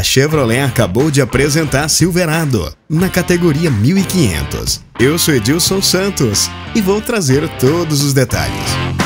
a Chevrolet acabou de apresentar Silverado na categoria 1500. Eu sou Edilson Santos e vou trazer todos os detalhes.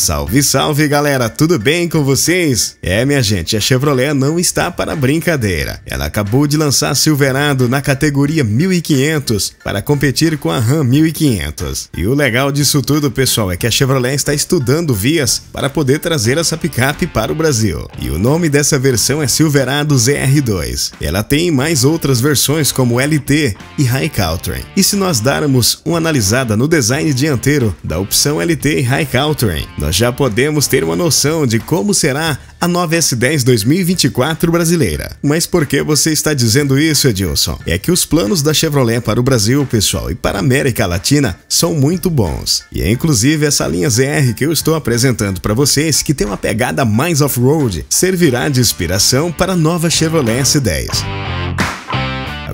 Salve, salve galera, tudo bem com vocês? É, minha gente, a Chevrolet não está para brincadeira. Ela acabou de lançar Silverado na categoria 1500 para competir com a Ram 1500. E o legal disso tudo, pessoal, é que a Chevrolet está estudando vias para poder trazer essa picape para o Brasil. E o nome dessa versão é Silverado ZR2. Ela tem mais outras versões como LT e High Caltrain. E se nós darmos uma analisada no design dianteiro da opção LT e High Caltrain, nós já podemos ter uma noção de como será a nova S10 2024 brasileira. Mas por que você está dizendo isso, Edilson? É que os planos da Chevrolet para o Brasil, pessoal, e para a América Latina são muito bons. E é inclusive essa linha ZR que eu estou apresentando para vocês, que tem uma pegada mais off-road, servirá de inspiração para a nova Chevrolet S10.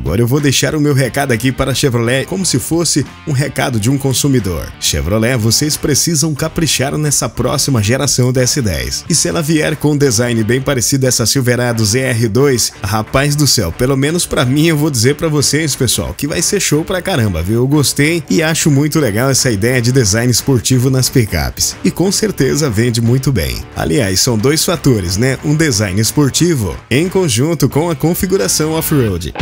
Agora eu vou deixar o meu recado aqui para a Chevrolet como se fosse um recado de um consumidor. Chevrolet, vocês precisam caprichar nessa próxima geração da S10. E se ela vier com um design bem parecido a essa Silverado ZR2, rapaz do céu, pelo menos para mim eu vou dizer para vocês, pessoal, que vai ser show pra caramba, viu? Eu gostei e acho muito legal essa ideia de design esportivo nas picapes. E com certeza vende muito bem. Aliás, são dois fatores, né? Um design esportivo em conjunto com a configuração off-road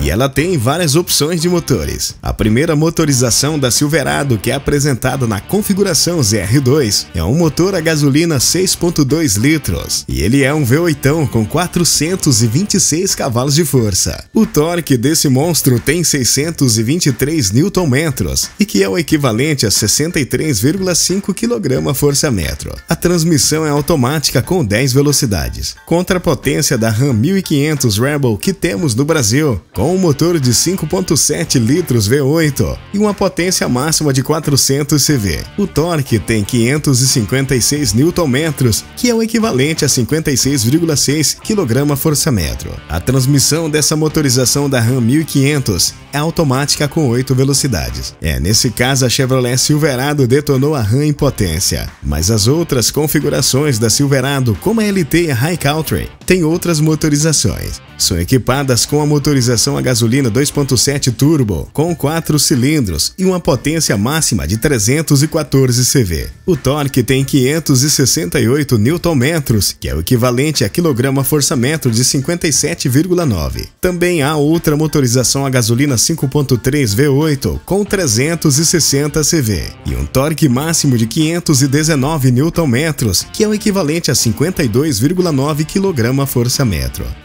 e ela tem várias opções de motores. A primeira motorização da Silverado, que é apresentada na configuração ZR2, é um motor a gasolina 6.2 litros e ele é um V8 com 426 cavalos de força. O torque desse monstro tem 623 Nm e que é o equivalente a 63,5 kgfm. A transmissão é automática com 10 velocidades, contra a potência da Ram 1500 Rebel que temos no Brasil, com um motor de 5.7 litros V8 e uma potência máxima de 400 CV. O torque tem 556 Nm, que é o equivalente a 56,6 kgfm. A transmissão dessa motorização da Ram 1500 é automática com 8 velocidades. É, nesse caso a Chevrolet Silverado detonou a Ram em potência, mas as outras configurações da Silverado, como a LT e a High Country, têm outras motorizações. São equipadas com a motorização a gasolina 2.7 turbo, com 4 cilindros e uma potência máxima de 314 CV. O torque tem 568 Nm, que é o equivalente a quilograma-forçamento de 57,9. Também há outra motorização a gasolina 5.3 V8 com 360 CV e um torque máximo de 519 Nm, que é o equivalente a 52,9 kgfm.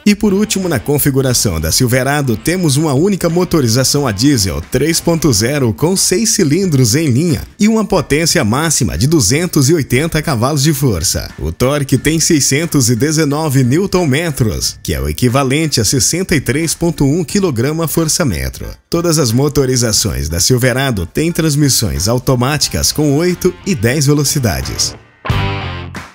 E por último, na configuração da Silverado, temos uma única motorização a diesel 3.0 com 6 cilindros em linha e uma potência máxima de 280 cavalos de força. O torque tem 619 Nm, que é o equivalente a 63.1 kgfm. Todas as motorizações da Silverado têm transmissões automáticas com 8 e 10 velocidades.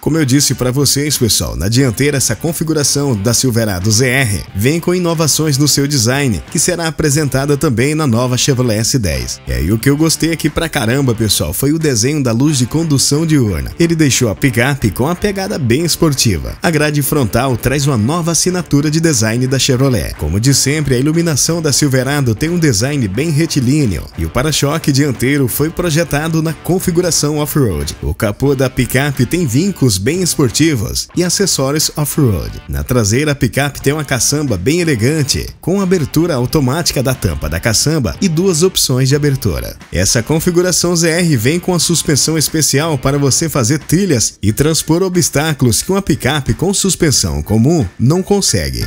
Como eu disse para vocês, pessoal, na dianteira essa configuração da Silverado ZR vem com inovações no seu design, que será apresentada também na nova Chevrolet S10. É, e o que eu gostei aqui pra caramba, pessoal, foi o desenho da luz de condução diurna. Ele deixou a picape com a pegada bem esportiva. A grade frontal traz uma nova assinatura de design da Chevrolet. Como de sempre, a iluminação da Silverado tem um design bem retilíneo e o para-choque dianteiro foi projetado na configuração off-road. O capô da picape tem vincos bem esportivos e acessórios off-road. Na traseira, a picape tem uma caçamba bem elegante, com abertura automática da tampa da caçamba e duas opções de abertura. Essa configuração ZR vem com a suspensão especial para você fazer trilhas e transpor obstáculos que uma picape com suspensão comum não consegue.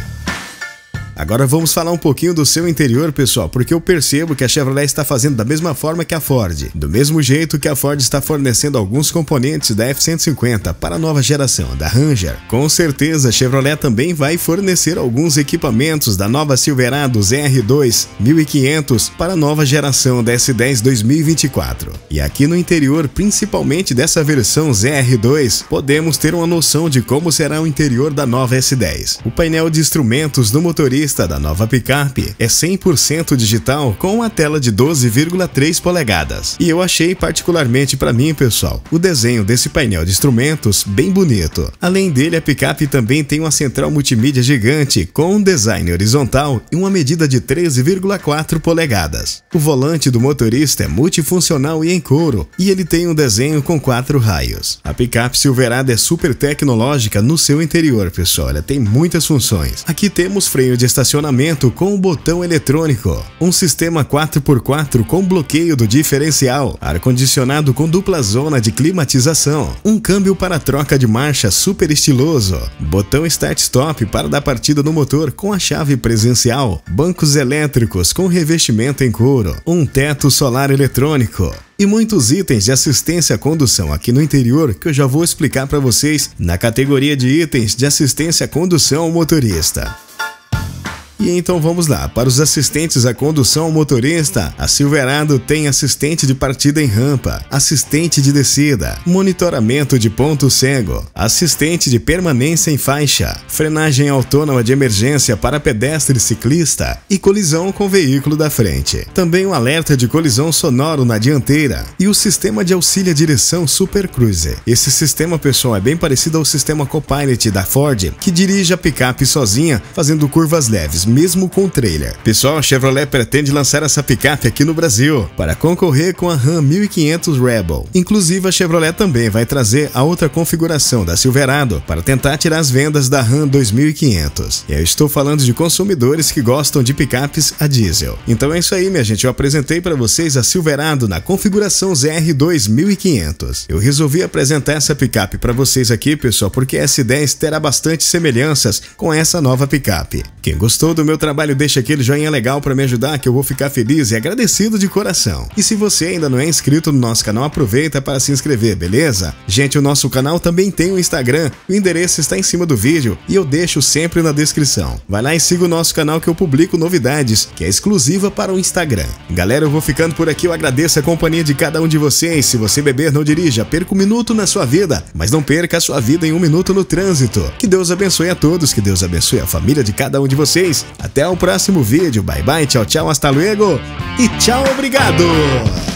Agora vamos falar um pouquinho do seu interior, pessoal, porque eu percebo que a Chevrolet está fazendo da mesma forma que a Ford. Do mesmo jeito que a Ford está fornecendo alguns componentes da F-150 para a nova geração, da Ranger. Com certeza, a Chevrolet também vai fornecer alguns equipamentos da nova Silverado ZR2 1500 para a nova geração da S10 2024. E aqui no interior, principalmente dessa versão ZR2, podemos ter uma noção de como será o interior da nova S10. O painel de instrumentos do motorista motorista da nova picape é 100% digital com uma tela de 12,3 polegadas. E eu achei particularmente para mim, pessoal, o desenho desse painel de instrumentos bem bonito. Além dele, a picape também tem uma central multimídia gigante com um design horizontal e uma medida de 13,4 polegadas. O volante do motorista é multifuncional e em couro, e ele tem um desenho com quatro raios. A picape Silverado é super tecnológica no seu interior, pessoal. Ela tem muitas funções. Aqui temos freio de estacionamento com um botão eletrônico, um sistema 4x4 com bloqueio do diferencial, ar-condicionado com dupla zona de climatização, um câmbio para troca de marcha super estiloso, botão start-stop para dar partida no motor com a chave presencial, bancos elétricos com revestimento em couro, um teto solar eletrônico, e muitos itens de assistência à condução aqui no interior que eu já vou explicar para vocês na categoria de itens de assistência à condução ao motorista. E então vamos lá, para os assistentes à condução ao motorista, a Silverado tem assistente de partida em rampa, assistente de descida, monitoramento de ponto cego, assistente de permanência em faixa, frenagem autônoma de emergência para pedestre e ciclista e colisão com veículo da frente. Também um alerta de colisão sonoro na dianteira e o sistema de auxílio à direção Super Cruise. Esse sistema, pessoal, é bem parecido ao sistema Copilot da Ford, que dirige a picape sozinha, fazendo curvas leves mesmo com trailer. Pessoal, a Chevrolet pretende lançar essa picape aqui no Brasil para concorrer com a Ram 1500 Rebel. Inclusive, a Chevrolet também vai trazer a outra configuração da Silverado para tentar tirar as vendas da Ram 2500. E eu estou falando de consumidores que gostam de picapes a diesel. Então é isso aí, minha gente. Eu apresentei para vocês a Silverado na configuração ZR 2500. Eu resolvi apresentar essa picape para vocês aqui, pessoal, porque a S10 terá bastante semelhanças com essa nova picape. Quem gostou do meu trabalho, deixa aquele joinha legal para me ajudar, que eu vou ficar feliz e agradecido de coração. E se você ainda não é inscrito no nosso canal, aproveita para se inscrever, beleza? Gente, o nosso canal também tem um Instagram, o endereço está em cima do vídeo e eu deixo sempre na descrição. Vai lá e siga o nosso canal que eu publico novidades, que é exclusiva para o Instagram. Galera, eu vou ficando por aqui, eu agradeço a companhia de cada um de vocês. Se você beber, não dirija, perca um minuto na sua vida, mas não perca a sua vida em um minuto no trânsito. Que Deus abençoe a todos, que Deus abençoe a família de cada um de vocês até o próximo vídeo. Bye bye, tchau, tchau, hasta luego e tchau, obrigado!